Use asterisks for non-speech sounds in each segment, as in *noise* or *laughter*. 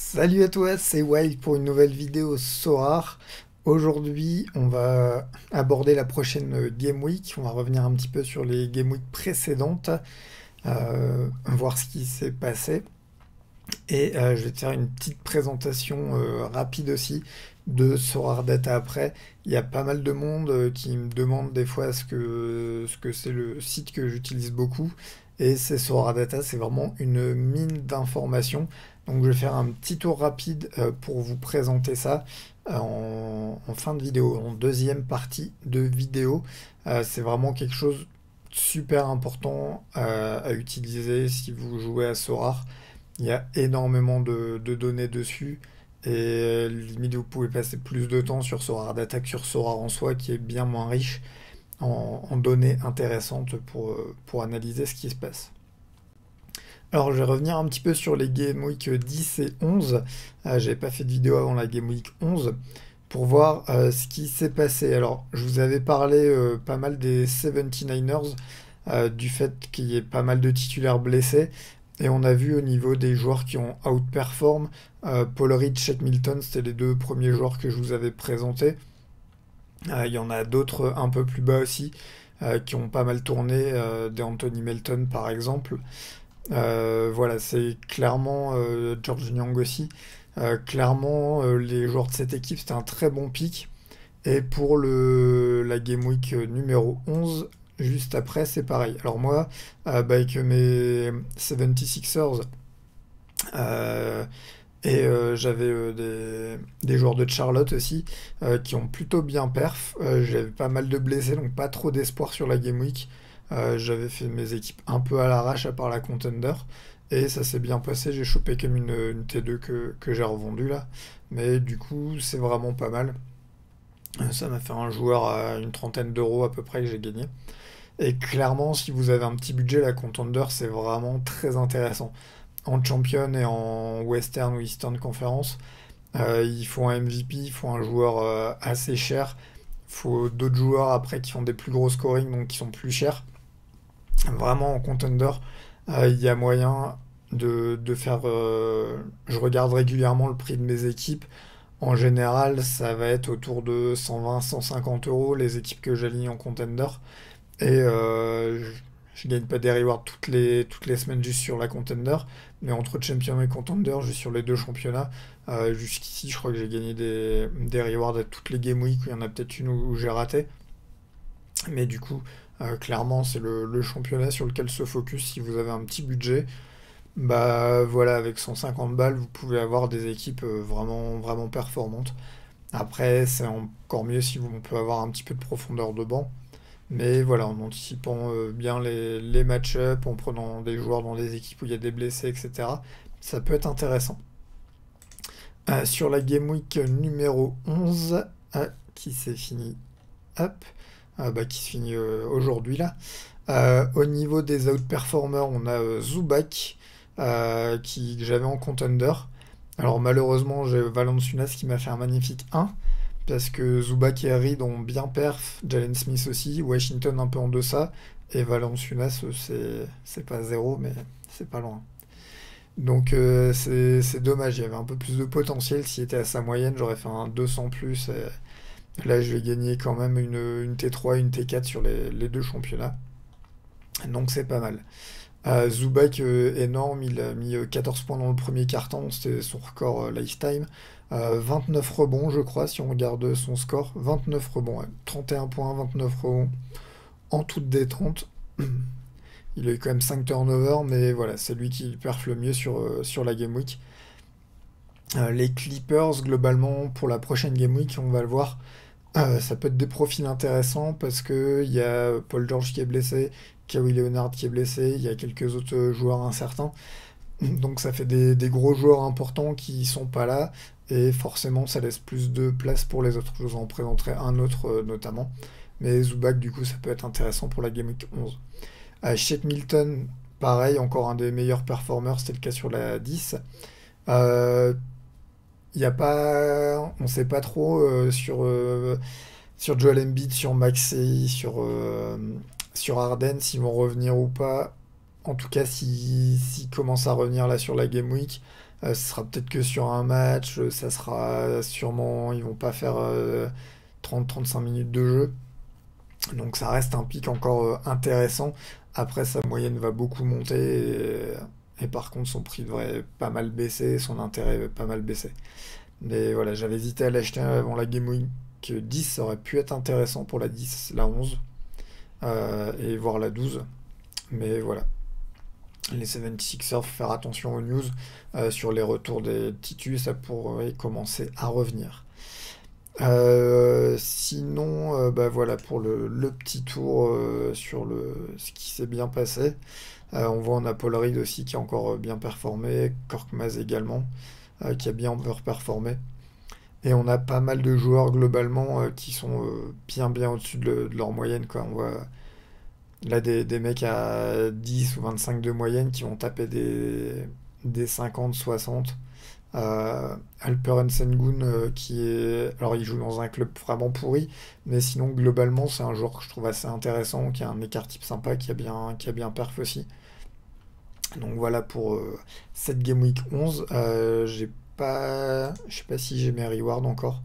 Salut à toi, c'est Wild pour une nouvelle vidéo Sorar. Aujourd'hui, on va aborder la prochaine Game Week. On va revenir un petit peu sur les Game Week précédentes, euh, voir ce qui s'est passé. Et euh, je vais te faire une petite présentation euh, rapide aussi de Sorar Data après. Il y a pas mal de monde qui me demande des fois ce que ce que c'est le site que j'utilise beaucoup. Et c'est Sorar Data, c'est vraiment une mine d'informations. Donc je vais faire un petit tour rapide euh, pour vous présenter ça euh, en, fin de vidéo, en deuxième partie de vidéo. Euh, c'est vraiment quelque chose de super important à utiliser si vous jouez à Sorar. Il y a énormément de, données dessus et limite vous pouvez passer plus de temps sur Sorar d'attaque sur Sorar en soi qui est bien moins riche en, données intéressantes pour, pour analyser ce qui se passe. Alors je vais revenir un petit peu sur les Game Week 10 et 11. Euh, J'avais pas fait de vidéo avant la Game Week 11 pour voir euh, ce qui s'est passé. Alors je vous avais parlé euh, pas mal des 79ers, euh, du fait qu'il y ait pas mal de titulaires blessés. Et on a vu au niveau des joueurs qui ont outperform, Paul Rich, Milton, c'était les deux premiers joueurs que je vous avais présentés. Il y en a d'autres un peu plus bas aussi qui ont pas mal tourné, des Anthony Melton par exemple. Euh, voilà, c'est clairement euh, George Young aussi. Euh, clairement, les joueurs de cette équipe, c'était un très bon pic. Et pour la Game Week numéro 11, juste après, c'est pareil. Alors moi, avec mes 76ers, et j'avais des, des, joueurs de Charlotte aussi qui ont plutôt bien perf. J'avais pas mal de blessés, donc pas trop d'espoir sur la Game Week. Euh, j'avais fait mes équipes un peu à l'arrache à part la contender. Et ça s'est bien passé, j'ai chopé comme une, une T2 que, que j'ai revendue là. Mais du coup, c'est vraiment pas mal. Euh, ça m'a fait un joueur à une trentaine d'euros à peu près que j'ai gagné. Et clairement, si vous avez un petit budget, la contender, c'est vraiment très intéressant. En champion et en western ou eastern conference, euh, il faut un MVP, il faut un joueur assez cher. Il faut d'autres joueurs après qui font des plus gros scoring, donc qui sont plus chers vraiment en contender, euh, il y a moyen de, faire. Euh, je regarde régulièrement le prix de mes équipes. En général, ça va être autour de 120-150 euros les équipes que j'aligne en contender. Et euh, je, ne gagne pas des rewards toutes les, toutes les semaines juste sur la contender. Mais entre champion et contender, juste sur les deux championnats, jusqu'ici, je crois que j'ai gagné des, des rewards à toutes les game week. Il y en a peut-être une où j'ai raté. Mais du coup, euh, clairement, c'est le, championnat sur lequel se focus si vous avez un petit budget. Bah voilà, avec 150 balles, vous pouvez avoir des équipes euh, vraiment, vraiment performantes. Après, c'est encore mieux si on peut avoir un petit peu de profondeur de banc. Mais voilà, en anticipant euh, bien les, les match-up, en prenant des joueurs dans des équipes où il y a des blessés, etc., ça peut être intéressant. sur la Game Week numéro 11, qui s'est fini, hop, bah, qui se finit euh, aujourd'hui là. Euh, au niveau des outperformers, on a euh, Zubac qui, que j'avais en contender. Alors malheureusement, j'ai Valanciunas qui m'a fait un magnifique 1 parce que Zubac et Reed ont bien perf, Jalen Smith aussi, Washington un peu en deçà, et Valanciunas c'est pas zéro, mais c'est pas loin. Donc c'est dommage, il y avait un peu plus de potentiel, s'il était à sa moyenne, j'aurais fait un 200 plus. Là, je vais gagner quand même une, T3 une T4 sur les, deux championnats. Donc c'est pas mal. Euh, Zubac, euh, énorme, il a mis 14 euh, points dans le premier carton, c'était son record lifetime. 29 rebonds, je crois, si on regarde son score. 29 rebonds, 31 points, 29 rebonds en toute détente. Il a eu quand même 5 turnovers, mais voilà, c'est lui qui perf le mieux sur, sur la Game Week. les Clippers, globalement, pour la prochaine Game Week, on va le voir, euh, ça peut être des profils intéressants parce que il y a Paul George qui est blessé, Kawhi Leonard qui est blessé, il y a quelques autres joueurs incertains. Donc ça fait des, gros joueurs importants qui sont pas là et forcément ça laisse plus de place pour les autres. Je vous en présenterai un autre euh, notamment. Mais Zubac du coup ça peut être intéressant pour la Game Week 11. Euh, Milton, pareil, encore un des meilleurs performers, c'était le cas sur la 10. Il y sait pas trop euh, sur euh, sur Joel Embiid, sur Maxey, sur euh, sur Arden s'ils vont revenir ou pas. En tout cas, s'ils commencent à revenir là sur la Game Week, ce sera peut-être que sur un match, ça sera sûrement, ils vont pas faire 30-35 minutes de jeu. Donc ça reste un pic encore intéressant. Après, sa moyenne va beaucoup monter par contre, son prix devrait pas mal baisser, son intérêt pas mal baisser. Mais voilà, j'avais hésité à l'acheter avant la Game Week 10, ça aurait pu être intéressant pour la 10, la 11 euh, et voir la 12. Mais voilà. Les 76ers, faire attention aux news euh, sur les retours des titus, ça pourrait commencer à revenir. Euh, sinon, bah voilà pour le, petit tour sur le, ce qui s'est bien passé. On voit en Apple Reed aussi qui a encore bien performé, Korkmaz également, qui a bien performé. Et on a pas mal de joueurs globalement euh, qui sont euh, bien bien au-dessus de, leur moyenne. On voit là des, mecs à 10 ou 25 de moyenne qui vont taper des, des 50, 60. Euh, Alperen Sengun euh, qui est... Alors il joue dans un club vraiment pourri, mais sinon globalement c'est un joueur que je trouve assez intéressant, qui a un écart type sympa, qui a bien, qui a bien perf aussi. Donc voilà pour cette Game Week 11. j'ai pas. Je sais pas si j'ai mes rewards encore.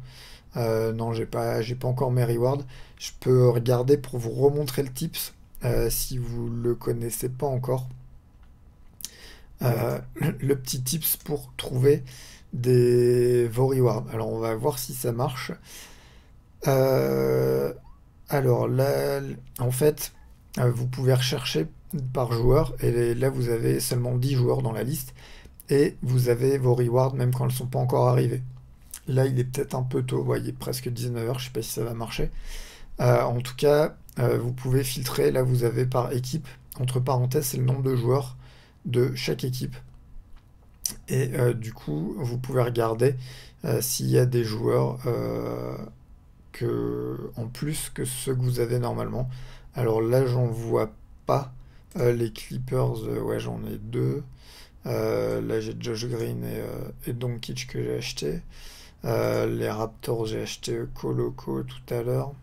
Euh, non, j'ai pas, j'ai pas encore mes rewards. Je peux regarder pour vous remontrer le tips euh, si vous le connaissez pas encore. Euh, le petit tips pour trouver des vos rewards. Alors on va voir si ça marche. alors là, en fait, vous pouvez rechercher par joueur et là vous avez seulement 10 joueurs dans la liste et vous avez vos rewards même quand elles ne sont pas encore arrivées. Là, il est peut-être un peu tôt, vous voyez, presque 19h, je sais pas si ça va marcher. Euh, en tout cas, euh, vous pouvez filtrer, là vous avez par équipe, entre parenthèses, c'est le nombre de joueurs de chaque équipe. Et euh, du coup, vous pouvez regarder s'il y a des joueurs que, en plus que ceux que vous avez normalement. Alors là, j'en vois pas. Les Clippers, ouais, j'en ai deux. Euh, là, j'ai Josh Green et, euh, et que j'ai acheté. Euh, les Raptors, j'ai acheté Coloco tout à l'heure.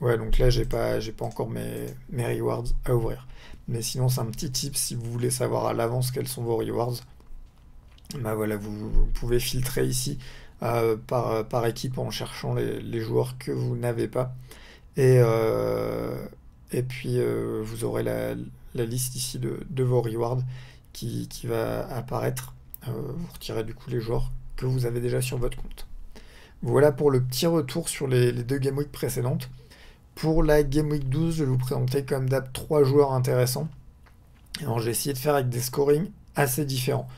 Ouais, donc là, j'ai pas, j'ai pas encore mes, rewards à ouvrir. Mais sinon, c'est un petit tip si vous voulez savoir à l'avance quels sont vos rewards. Bah voilà, vous, pouvez filtrer ici par, par équipe en cherchant les, joueurs que vous n'avez pas. Et, et puis, vous aurez la, la liste ici de, vos rewards qui, va apparaître. Euh, vous retirez du coup les joueurs que vous avez déjà sur votre compte. Voilà pour le petit retour sur les, deux Game Week précédentes. Pour la Game Week 12, je vais vous présenter comme d'hab trois joueurs intéressants. J'ai essayé de faire avec des scorings assez différents.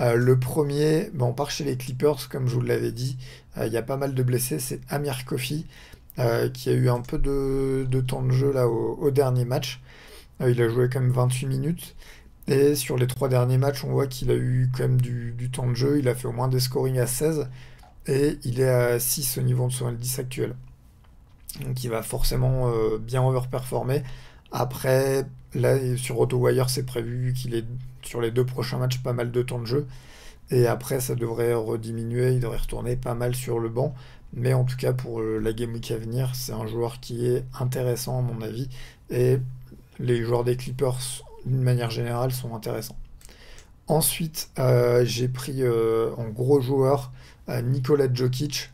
Euh, le premier, on part chez les Clippers, comme je vous l'avais dit. Euh, il y a pas mal de blessés. C'est Amir Kofi, qui a eu un peu de, temps de jeu là au dernier match. Il a joué quand même 28 minutes. Et sur les trois derniers matchs, on voit qu'il a eu quand même du, temps de jeu. Il a fait au moins des scorings à 16. Et il est à 6 au niveau de son L10 actuel. Donc il va forcément euh, bien overperformer. Après, là, sur AutoWire, c'est prévu qu'il ait sur les deux prochains matchs pas mal de temps de jeu. Et après, ça devrait rediminuer. Il devrait retourner pas mal sur le banc. Mais en tout cas, pour euh, la Game Week à venir, c'est un joueur qui est intéressant à mon avis. Et les joueurs des Clippers d'une manière générale, sont intéressants. Ensuite, euh, j'ai pris euh, en gros joueur euh, Nikola Jokic.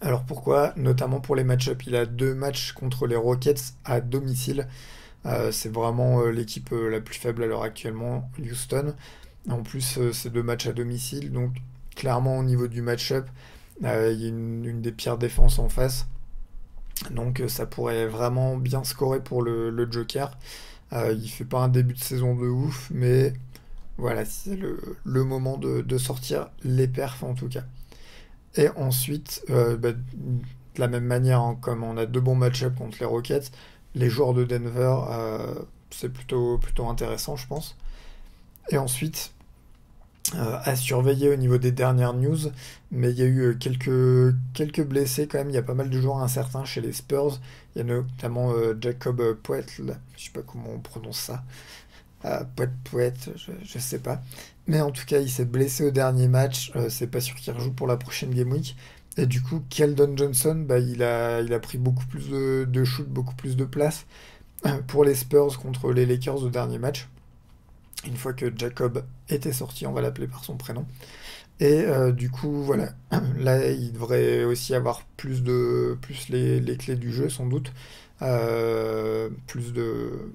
Alors pourquoi? Notamment pour les match-ups. Il a deux matchs contre les Rockets à domicile. c'est vraiment l'équipe la plus faible à l'heure actuellement, Houston. En plus, c'est deux matchs à domicile. Donc clairement au niveau du match-up, il y a une, des pires défenses en face. Donc ça pourrait vraiment bien scorer pour le Joker. Euh, il fait pas un début de saison de ouf, mais voilà, c'est le, moment de, sortir les perfs en tout cas. Et ensuite, euh, bah, de la même manière, hein, comme on a deux bons match-up contre les Rockets, les joueurs de Denver, euh, c'est plutôt intéressant, je pense. Et ensuite, à surveiller au niveau des dernières news, mais il y a eu quelques, quelques blessés quand même. Il y a pas mal de joueurs incertains chez les Spurs. Il y a notamment euh, Jacob Poet, je sais pas comment on prononce ça. Euh, Poet Poet, je, sais pas. Mais en tout cas, il s'est blessé au dernier match. Euh, c'est pas sûr qu'il rejoue pour la prochaine Game Week. Et du coup, Keldon Johnson, bah, il, a, pris beaucoup plus de, de shoot, beaucoup plus de place pour les Spurs contre les Lakers au dernier match. Une fois que Jacob était sorti, on va l'appeler par son prénom. Et euh, du coup, voilà, *clears throat* là, il devrait aussi avoir plus de plus les, clés du jeu, sans doute, euh, plus de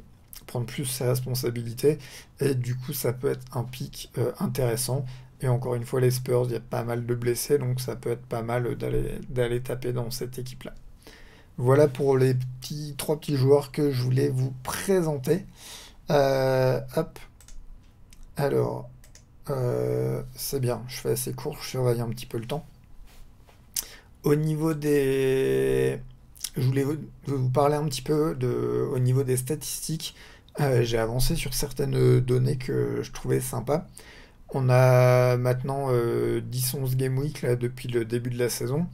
prendre plus ses responsabilités, et du coup, ça peut être un pic euh, intéressant. Et encore une fois, les Spurs, il y a pas mal de blessés, donc ça peut être pas mal d'aller taper dans cette équipe-là. Voilà pour les petits trois petits joueurs que je voulais vous présenter. hop. Alors, euh, c'est bien, je fais assez court, je surveille un petit peu le temps. Au niveau des... Je voulais vous parler un petit peu de... au niveau des statistiques. Euh, j'ai avancé sur certaines données que je trouvais sympas. On a maintenant 10-11 euh, Game Week depuis le début de la saison.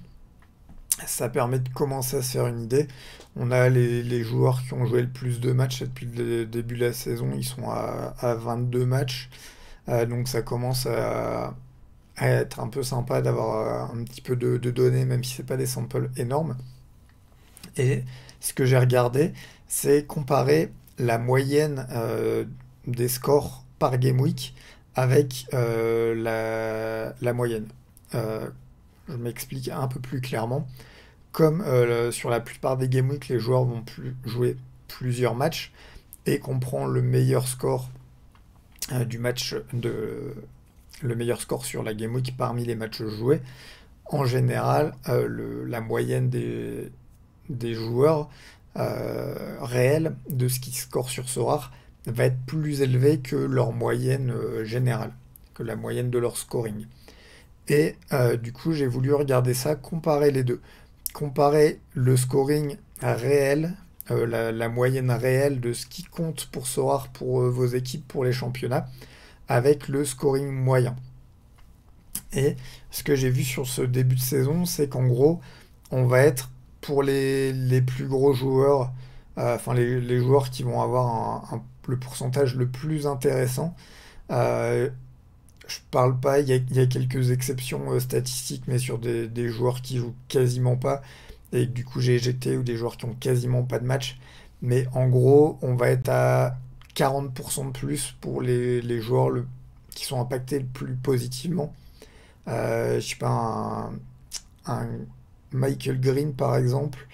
Ça permet de commencer à se faire une idée. On a les, joueurs qui ont joué le plus de matchs depuis le début de la saison. Ils sont à, à 22 matchs. Euh, donc ça commence à, être un peu sympa d'avoir euh, un petit peu de, données, même si c'est pas des samples énormes. Et ce que j'ai regardé, c'est comparer la moyenne euh, des scores par game week avec la, moyenne. Je m'explique un peu plus clairement. Comme sur la plupart des game week, les joueurs vont jouer plusieurs matchs et qu'on prend le meilleur score euh, du match de le meilleur score sur la Game Week parmi les matchs joués. En général, euh, la moyenne des, des joueurs euh, réels de ce qui score sur Sorar va être plus élevée que leur moyenne générale, que la moyenne de leur scoring. Et du coup, j'ai voulu regarder ça, comparer les deux. Comparer le scoring réel euh, la, moyenne réelle de ce qui compte pour Sorar pour euh, vos équipes pour les championnats avec le scoring moyen. Et ce que j'ai vu sur ce début de saison, c'est qu'en gros, on va être pour les, plus gros joueurs, euh, enfin les, joueurs qui vont avoir le pourcentage le plus intéressant. Je parle pas, il y, a quelques exceptions statistiques, mais sur des, joueurs qui jouent quasiment pas, et du coup j'ai ou des joueurs qui ont quasiment pas de match. Mais en gros, on va être à 40% de plus pour les, joueurs qui sont impactés le plus positivement. Euh, je sais pas, un, Michael Green par exemple,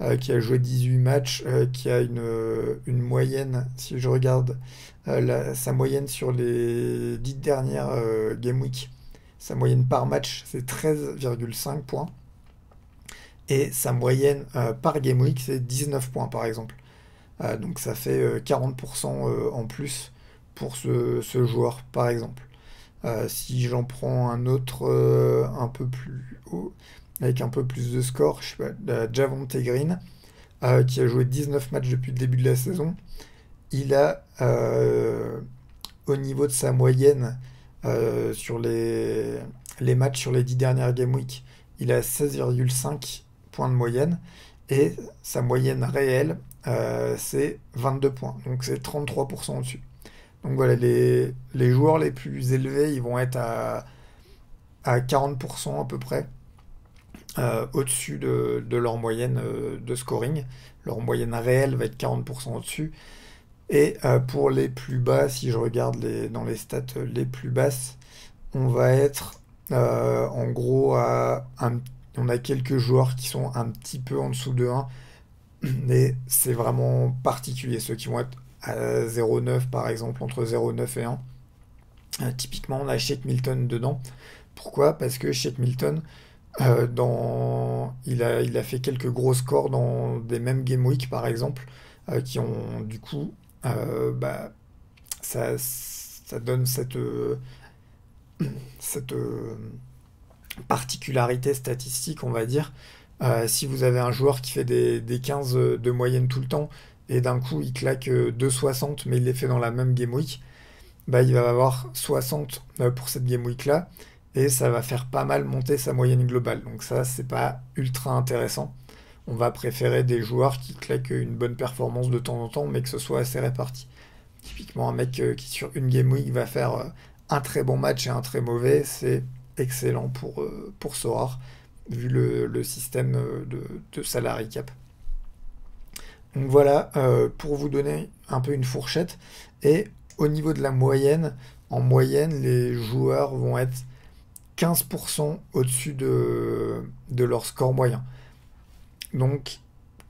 euh, qui a joué 18 matchs, euh, qui a une, moyenne, si je regarde sa moyenne sur les 10 dernières Game Week, sa moyenne par match, c'est 13,5 points et sa moyenne euh, par game week c'est 19 points par exemple. Euh, donc ça fait 40% euh, en plus pour ce, joueur par exemple. si j'en prends un autre un peu plus haut, avec un peu plus de score, je sais pas, Green, qui a joué 19 matchs depuis le début de la saison, il a au niveau de sa moyenne sur les, matchs sur les 10 dernières game week, il a 16,5 points de moyenne. Et sa moyenne réelle, euh, c'est 22 points. Donc c'est 33% au-dessus. Donc voilà, les, les, joueurs les plus élevés, ils vont être à, à 40% à peu près. Euh, au-dessus de, leur moyenne euh, de scoring. Leur moyenne réelle va être 40% au-dessus. Et pour les plus bas, si je regarde les, dans les stats les plus basses, on va être en gros à un on a quelques joueurs qui sont un petit peu en dessous de 1, mais c'est vraiment particulier. Ceux qui vont être à 0,9 par exemple, entre 0,9 et 1. Euh, typiquement, on a Shake Milton dedans. Pourquoi? Parce que Shake Milton, euh, dans... il, a, il a fait quelques gros scores dans des mêmes Game Week par exemple, euh, qui ont du coup, bah, ça, ça donne cette, cette particularité statistique, on va dire. Euh, si vous avez un joueur qui fait des, 15 de moyenne tout le temps et d'un coup il claque 2,60 mais il les fait dans la même game week, bah, il va avoir 60 euh, pour cette game week là et ça va faire pas mal monter sa moyenne globale. Donc ça c'est pas ultra intéressant. On va préférer des joueurs qui claquent une bonne performance de temps en temps mais que ce soit assez réparti. Typiquement un mec euh, qui sur une game week va faire un très bon match et un très mauvais, c'est excellent pour, euh, pour vu le, système euh, de, de salary cap. Donc voilà, euh, pour vous donner un peu une fourchette. Et au niveau de la moyenne, en moyenne, les joueurs vont être 15% au-dessus de, de leur score moyen. Donc,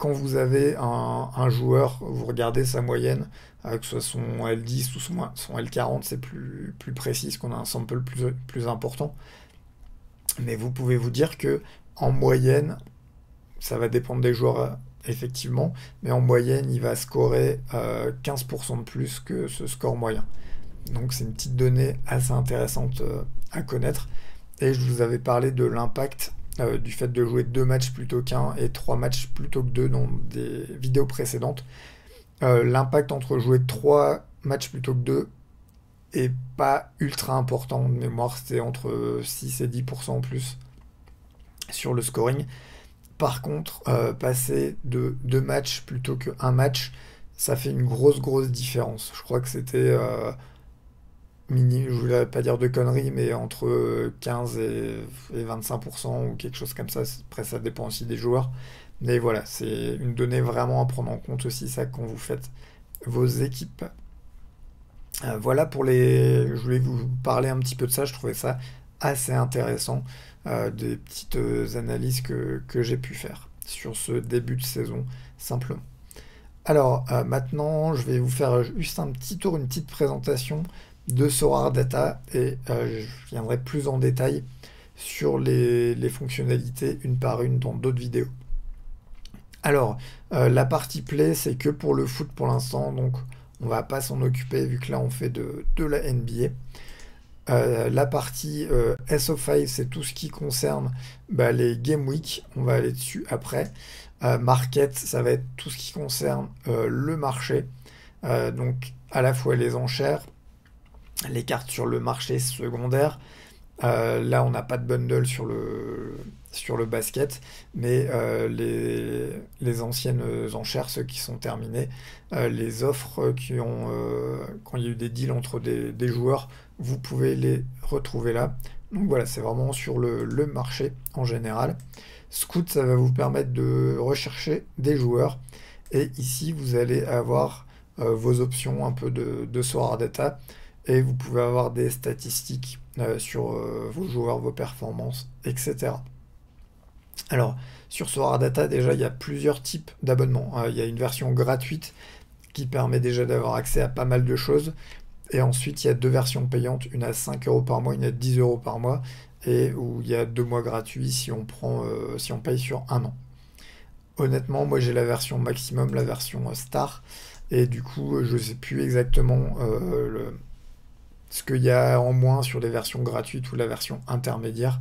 quand vous avez un, joueur, vous regardez sa moyenne, euh, que ce soit son L10 ou son, L40, c'est plus, plus précis, qu'on a un sample plus, important. Mais vous pouvez vous dire que en moyenne, ça va dépendre des joueurs euh, effectivement, mais en moyenne, il va scorer 15% euh, de plus que ce score moyen. Donc c'est une petite donnée assez intéressante à connaître. Et je vous avais parlé de l'impact euh, du fait de jouer deux matchs plutôt qu'un et trois matchs plutôt que deux dans des vidéos précédentes. Euh, l'impact entre jouer trois matchs plutôt que deux est pas ultra important. De mémoire, c'était entre 6 et 10% en plus sur le scoring. Par contre, euh, passer de deux matchs plutôt qu'un match, ça fait une grosse, grosse différence. Je crois que c'était mini, je voulais pas dire de conneries, mais entre 15 et, 25% ou quelque chose comme ça. Après, ça dépend aussi des joueurs. Mais voilà, c'est une donnée vraiment à prendre en compte aussi, ça, quand vous faites vos équipes. Euh, voilà pour les. Je voulais vous parler un petit peu de ça, je trouvais ça assez intéressant, euh, des petites euh, analyses que, que j'ai pu faire sur ce début de saison, simplement. Alors maintenant, je vais vous faire juste un petit tour, une petite présentation de Sorar Data et euh, je viendrai plus en détail sur les, fonctionnalités une par une dans d'autres vidéos. Alors, euh, la partie play, c'est que pour le foot pour l'instant, donc on va pas s'en occuper vu que là on fait de, la NBA. Euh, la partie SO5, c'est tout ce qui concerne bah, les Game Week, on va aller dessus après. market, ça va être tout ce qui concerne le marché, donc à la fois les enchères, les cartes sur le marché secondaire. Euh, là, on n'a pas de bundle sur le, sur le basket, mais euh, les, anciennes enchères, ceux qui sont terminés, euh, les offres qui ont, quand il y a eu des deals entre des, joueurs, vous pouvez les retrouver là. Donc voilà, c'est vraiment sur le, marché en général. Scout, ça va vous permettre de rechercher des joueurs. Et ici, vous allez avoir vos options un peu de, de Sorar Data et vous pouvez avoir des statistiques euh, sur euh, vos joueurs, vos performances, etc. Alors, sur Sora Data, déjà, il y a plusieurs types d'abonnements. Euh, il y a une version gratuite qui permet déjà d'avoir accès à pas mal de choses. Et ensuite, il y a deux versions payantes, une à 5 euros par mois, une à 10 euros par mois, et où il y a deux mois gratuits si on, prend, si on paye sur un an. Honnêtement, moi j'ai la version maximum, la version star, et du coup, je ne sais plus exactement le, ce qu'il y a en moins sur les versions gratuites ou la version intermédiaire.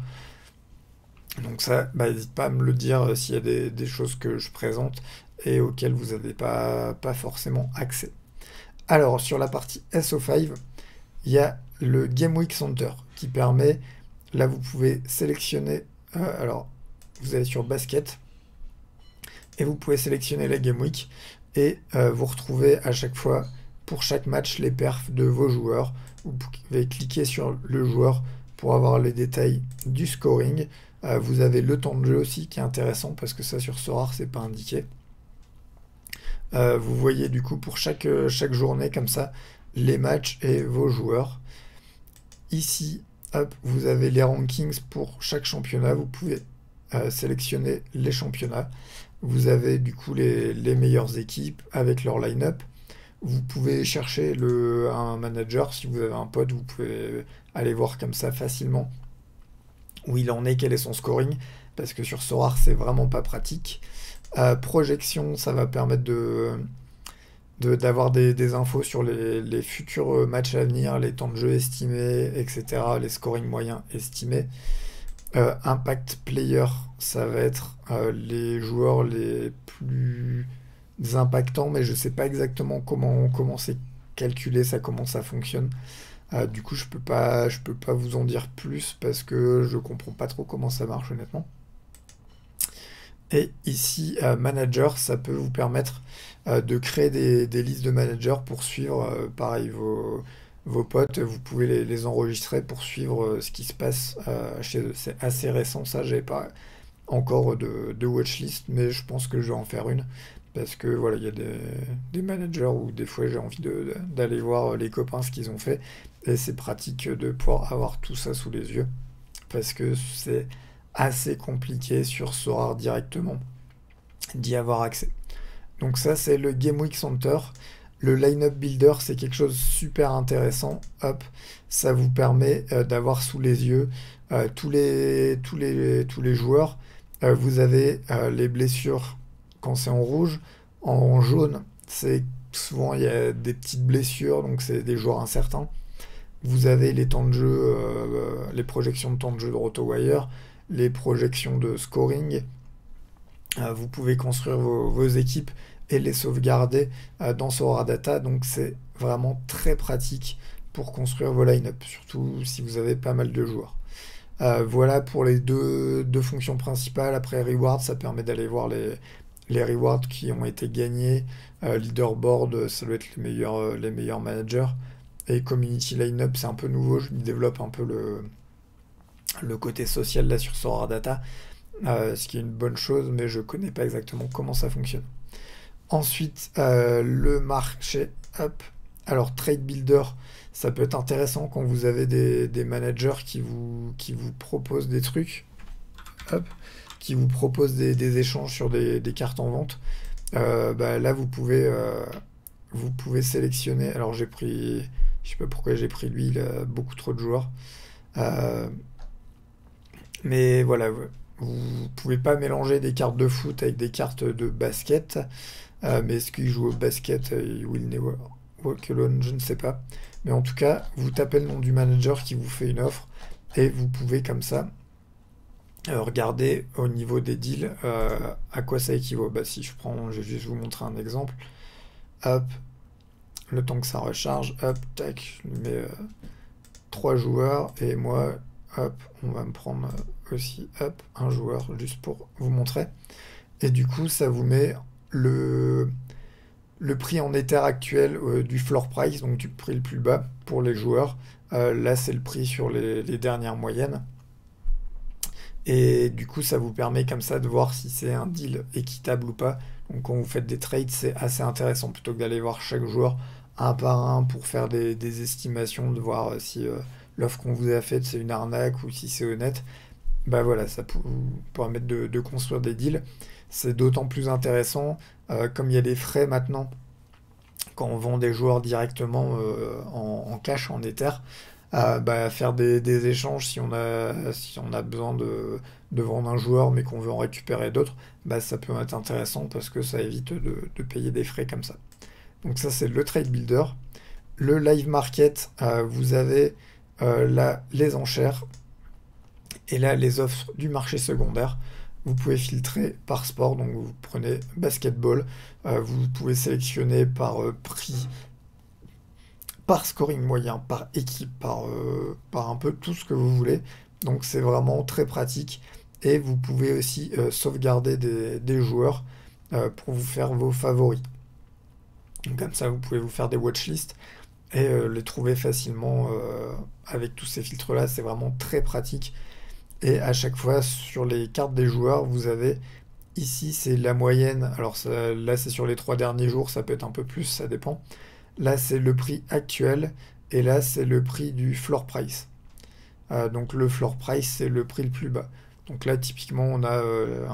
Donc ça, bah, n'hésite pas à me le dire euh, s'il y a des, choses que je présente et auxquelles vous n'avez pas, pas forcément accès. Alors sur la partie SO5, il y a le Game Week Center qui permet, là vous pouvez sélectionner, euh, alors vous allez sur Basket et vous pouvez sélectionner la Game Week et euh, vous retrouvez à chaque fois pour chaque match les perfs de vos joueurs vous pouvez cliquer sur le joueur pour avoir les détails du scoring. Euh, vous avez le temps de jeu aussi qui est intéressant parce que ça sur Sorar c'est pas indiqué. Euh, vous voyez du coup pour chaque, chaque journée comme ça les matchs et vos joueurs. Ici, hop, vous avez les rankings pour chaque championnat. Vous pouvez euh, sélectionner les championnats. Vous avez du coup les, les meilleures équipes avec leur line-up. Vous pouvez chercher le, un manager, si vous avez un pote, vous pouvez aller voir comme ça facilement où il en est, quel est son scoring, parce que sur Sorar, c'est vraiment pas pratique. Euh, projection, ça va permettre de d'avoir des, infos sur les, futurs matchs à venir, les temps de jeu estimés, etc., les scoring moyens estimés. Euh, impact player, ça va être euh, les joueurs les plus impactants, mais je sais pas exactement comment, comment c'est calculé, ça, comment ça fonctionne. Euh, du coup, je peux pas, je peux pas vous en dire plus parce que je comprends pas trop comment ça marche honnêtement. Et ici, euh, manager, ça peut vous permettre euh, de créer des, listes de managers pour suivre, pareil, vos, vos potes. Vous pouvez les, les enregistrer pour suivre ce qui se passe chez eux. C'est assez récent, ça. J'ai pas encore de, de watchlist, mais je pense que je vais en faire une parce que voilà, il y a des, managers où des fois j'ai envie d'aller voir les copains ce qu'ils ont fait, et c'est pratique de pouvoir avoir tout ça sous les yeux, parce que c'est assez compliqué sur Sora directement d'y avoir accès. Donc ça c'est le Game Week Center. Le Lineup Builder, c'est quelque chose de super intéressant. Hop, ça vous permet euh, d'avoir sous les yeux euh, tous, les, tous, les, tous les joueurs. Euh, vous avez les blessures quand c'est en rouge. En jaune, c'est souvent il y a des petites blessures, donc c'est des joueurs incertains. Vous avez les temps de jeu, les projections de temps de jeu de RotoWire, les projections de scoring. vous pouvez construire vos, équipes et les sauvegarder euh, dans Sora Data. Donc c'est vraiment très pratique pour construire vos line-up, surtout si vous avez pas mal de joueurs. Euh, voilà pour les deux, deux, fonctions principales. Après Reward, ça permet d'aller voir les, les rewards qui ont été gagnés. Euh, leaderboard, ça doit être les meilleurs, les meilleurs managers. Et Community Lineup, c'est un peu nouveau. Je développe un peu le, côté social là sur Sora Data, ce qui est une bonne chose, mais je connais pas exactement comment ça fonctionne. Ensuite, euh, le marché up. Alors, Trade Builder, ça peut être intéressant quand vous avez des, managers qui vous, qui vous proposent des trucs, qui vous proposent des, échanges sur des, cartes en vente. Euh, bah, là, vous pouvez, euh, vous pouvez sélectionner. Alors, j'ai pris, je sais pas pourquoi j'ai pris lui, il a beaucoup trop de joueurs. mais voilà, vous pouvez pas mélanger des cartes de foot avec des cartes de basket. Euh, mais est-ce qu'il joue au basket euh, Will never walk alone Je ne sais pas. Mais en tout cas, vous tapez le nom du manager qui vous fait une offre et vous pouvez comme ça euh, regarder au niveau des deals à quoi ça équivaut. Bah, si je prends, je vais juste vous montrer un exemple. Hop, le temps que ça recharge, hop, tac, je mets 3 joueurs et moi, hop, on va me prendre aussi, hop, un joueur juste pour vous montrer. Et du coup, ça vous met le, prix en Ether actuel euh, du floor price, donc du prix le plus bas pour les joueurs. Euh, là, c'est le prix sur les, dernières moyennes. Et du coup, ça vous permet comme ça de voir si c'est un deal équitable ou pas. Donc quand vous faites des trades, c'est assez intéressant plutôt que d'aller voir chaque joueur un par un pour faire des, estimations, de voir euh, si l'offre qu'on vous a faite c'est une arnaque ou si c'est honnête. Bah voilà, ça peut vous permettre de construire des deals. C'est d'autant plus intéressant euh, comme il y a des frais maintenant quand on vend des joueurs directement euh, en, cash, en Ether. Euh, bah, faire des, échanges si on a, si on a besoin de, vendre un joueur mais qu'on veut en récupérer d'autres, bah, ça peut être intéressant parce que ça évite de, payer des frais comme ça. Donc ça c'est le trade builder. Le live market, vous avez là les enchères et là les offres du marché secondaire. Vous pouvez filtrer par sport, donc vous prenez basketball, euh, vous pouvez sélectionner par euh, prix, par scoring moyen, par équipe, par, euh, par un peu tout ce que vous voulez. Donc c'est vraiment très pratique. Et vous pouvez aussi sauvegarder des, joueurs pour vous faire vos favoris. comme ça, vous pouvez vous faire des watchlists et les trouver facilement avec tous ces filtres-là. C'est vraiment très pratique. Et à chaque fois, sur les cartes des joueurs, vous avez ici, c'est la moyenne. Alors là, c'est sur les trois derniers jours, ça peut être un peu plus, ça dépend. Là, c'est le prix actuel. Et là, c'est le prix du floor price. Euh, donc le floor price, c'est le prix le plus bas. Donc là, typiquement, on a euh,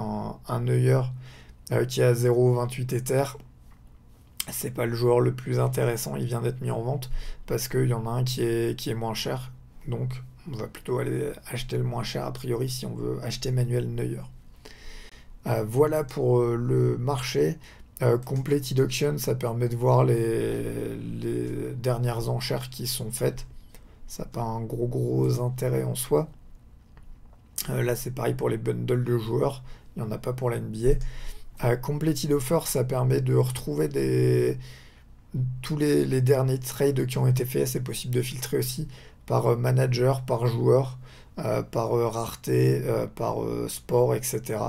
un, Neuer euh, qui a 0,28 Ether. C'est pas le joueur le plus intéressant, il vient d'être mis en vente parce qu'il y en a un qui est, qui est moins cher. Donc on va plutôt aller acheter le moins cher a priori si on veut acheter Manuel Neuer. Euh, voilà pour le marché. Euh, Completed Auction, ça permet de voir les, dernières enchères qui sont faites. Ça n'a pas un gros gros intérêt en soi. là c'est pareil pour les bundles de joueurs. Il n'y en a pas pour la NBA. Completed Offer, ça permet de retrouver tous les, derniers trades qui ont été faits. C'est possible de filtrer aussi par euh, manager, par joueur, euh, par euh, rareté, par sport, etc.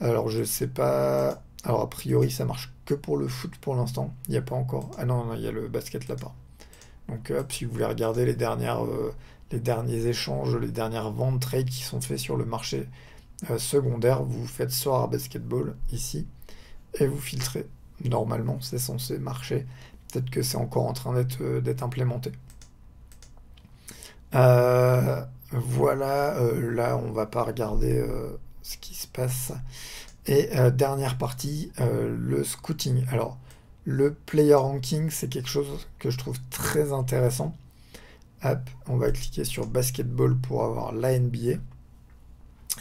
Alors je sais pas. Alors a priori ça marche que pour le foot pour l'instant. Il n'y a pas encore. Ah non, il y a le basket là-bas. Donc hop, si vous voulez regarder les dernières, les derniers échanges, les dernières ventes trades qui sont faits sur le marché secondaire, vous faites Soir Basketball ici et vous filtrez. Normalement, c'est censé marcher. Peut-être que c'est encore en train d'être euh, implémenté. Euh, voilà, euh, là on va pas regarder ce qui se passe. Et dernière partie, le scouting. Alors, le player ranking, c'est quelque chose que je trouve très intéressant. Hop, on va cliquer sur basketball pour avoir la NBA.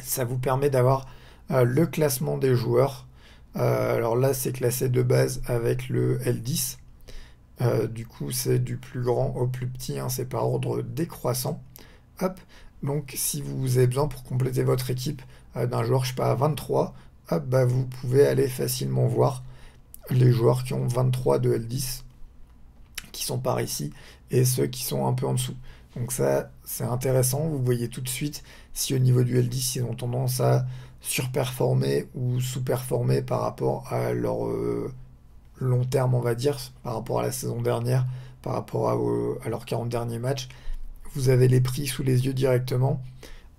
Ça vous permet d'avoir le classement des joueurs. alors là, c'est classé de base avec le L10. Euh, du coup, c'est du plus grand au plus petit, hein, c'est par ordre décroissant. Hop, donc si vous avez besoin pour compléter votre équipe euh, d'un joueur, je sais pas, à 23, hop, bah, vous pouvez aller facilement voir les joueurs qui ont 23 de L10, qui sont par ici, et ceux qui sont un peu en dessous. Donc ça, c'est intéressant, vous voyez tout de suite si au niveau du L10, ils ont tendance à surperformer ou sous-performer par rapport à leur... Euh, long terme, on va dire, par rapport à la saison dernière, par rapport à, leurs 40 derniers matchs. Vous avez les prix sous les yeux directement.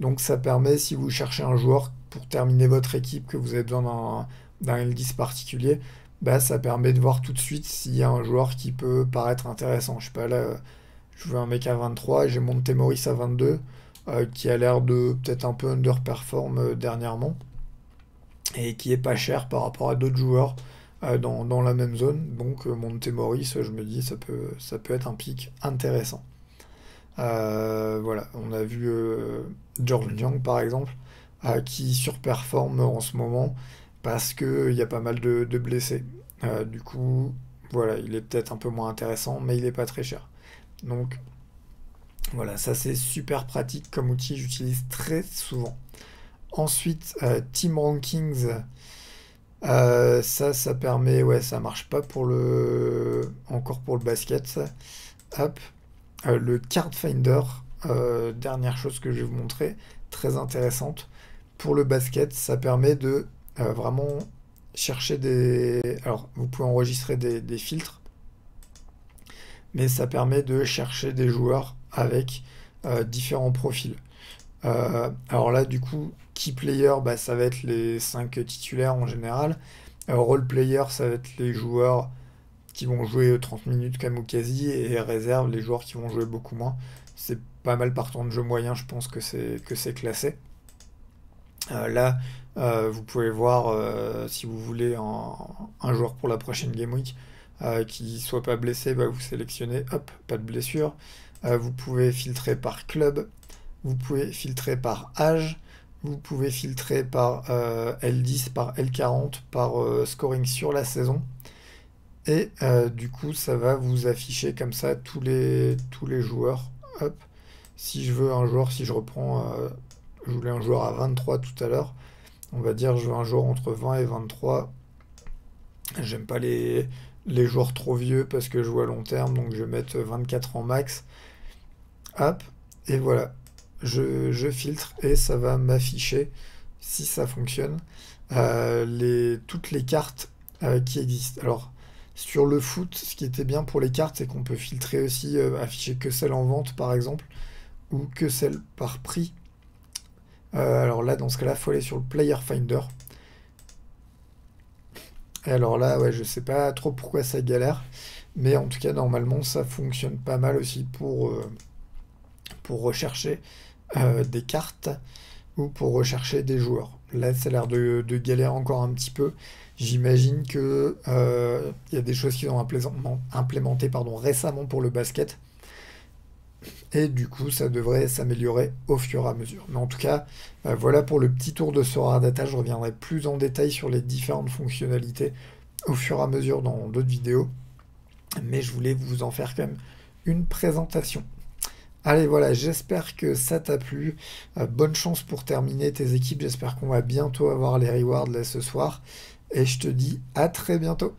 Donc ça permet, si vous cherchez un joueur pour terminer votre équipe, que vous avez besoin d'un L10 particulier, bah, ça permet de voir tout de suite s'il y a un joueur qui peut paraître intéressant. Je sais pas, là, je veux un mec à 23, j'ai Montemoris à 22, euh, qui a l'air de peut-être un peu underperform euh, dernièrement, et qui est pas cher par rapport à d'autres joueurs. Euh, dans, la même zone. Donc euh, Montemoris, je me dis, ça peut, ça peut être un pic intéressant. Voilà, on a vu George Young par exemple, qui surperforme en ce moment parce qu'il y a pas mal de, blessés. du coup, voilà, il est peut-être un peu moins intéressant, mais il n'est pas très cher. Donc, voilà, ça c'est super pratique comme outil, j'utilise très souvent. Ensuite, Team Rankings, euh, ça, ça permet, ouais, ça marche pas pour le, encore pour le basket. Hop, euh, le card finder, euh, dernière chose que je vais vous montrer, très intéressante. Pour le basket, ça permet de vraiment chercher des. Alors, vous pouvez enregistrer des, filtres, mais ça permet de chercher des joueurs avec différents profils. alors là, du coup, Key player, bah, ça va être les 5 titulaires en général. role player, ça va être les joueurs qui vont jouer 30 minutes comme au quasi et réserve les joueurs qui vont jouer beaucoup moins. C'est pas mal par temps de jeu moyen, je pense que c'est classé. Euh, là, euh, vous pouvez voir euh, si vous voulez un, joueur pour la prochaine Game Week qui soit pas blessé, bah, vous sélectionnez, hop, pas de blessure. vous pouvez filtrer par club, vous pouvez filtrer par âge, vous pouvez filtrer par euh, L10, par L40, par scoring sur la saison. Et du coup, ça va vous afficher comme ça tous les, tous les joueurs. Hop. Si je veux un joueur, si je reprends, je voulais un joueur à 23 tout à l'heure, on va dire je veux un joueur entre 20 et 23. J'aime pas les, les joueurs trop vieux parce que je joue à long terme, donc je vais mettre 24 en max. Hop, et voilà je, filtre et ça va m'afficher, si ça fonctionne, euh, les, toutes les cartes euh, qui existent. Alors, sur le foot, ce qui était bien pour les cartes, c'est qu'on peut filtrer aussi, euh, afficher que celles en vente par exemple, ou que celles par prix. Alors là, dans ce cas-là, faut aller sur le Player Finder. Alors là, ouais, je sais pas trop pourquoi ça galère, mais en tout cas, normalement, ça fonctionne pas mal aussi pour, pour rechercher euh, des cartes ou pour rechercher des joueurs. Là, ça a l'air de, galérer encore un petit peu. J'imagine que euh, il y a des choses qui ont implémenté récemment pour le basket. Et du coup, ça devrait s'améliorer au fur et à mesure. Mais en tout cas, euh, voilà pour le petit tour de Sora Data. Je reviendrai plus en détail sur les différentes fonctionnalités au fur et à mesure dans d'autres vidéos. Mais je voulais vous en faire quand même une présentation. Allez, voilà, j'espère que ça t'a plu. Euh, bonne chance pour terminer tes équipes. J'espère qu'on va bientôt avoir les rewards là ce soir. Et je te dis à très bientôt.